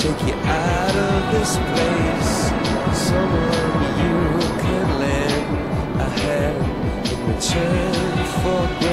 take you out of this place. Someone you can lend a hand in return for.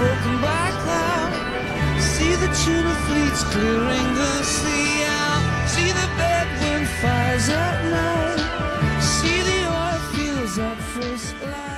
broken by cloud. See the tuna fleets clearing the sea out. See the bedwind fires at night. See the oil fields at first light.